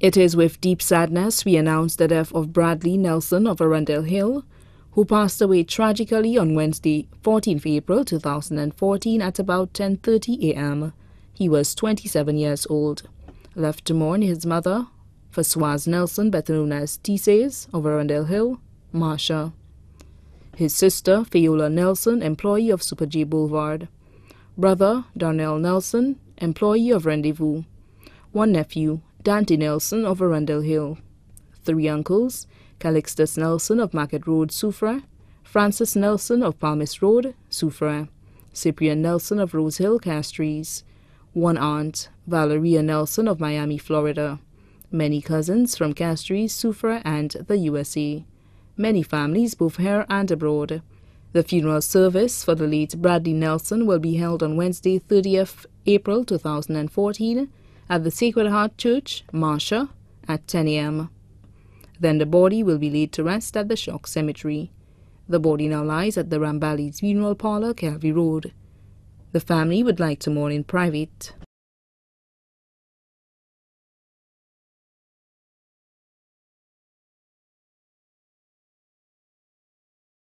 It is with deep sadness we announce the death of Bradley Nelson of Arundel Hill, who passed away tragically on Wednesday, 14th April 2014 at about 10:30 a.m. He was 27 years old. Left to mourn his mother, Françoise Nelson, better known as T-Says of Arundel Hill, Marsha. His sister, Fiola Nelson, employee of Super G Boulevard. Brother, Darnell Nelson, employee of Rendezvous. One nephew, Dante Nelson of Arundel Hill. Three uncles, Calixtus Nelson of Market Road, Soufrière, Francis Nelson of Palmis Road, Soufrière, Cyprian Nelson of Rose Hill, Castries. One aunt, Valeria Nelson of Miami, Florida. Many cousins from Castries, Soufrière, and the USA. Many families both here and abroad. The funeral service for the late Bradley Nelson will be held on Wednesday, 30th April 2014 at the Sacred Heart Church, Marsha, at 10 a.m. Then the body will be laid to rest at the Choc Cemetery. The body now lies at the Rambali's Funeral Parlor, Kelvey Road. The family would like to mourn in private.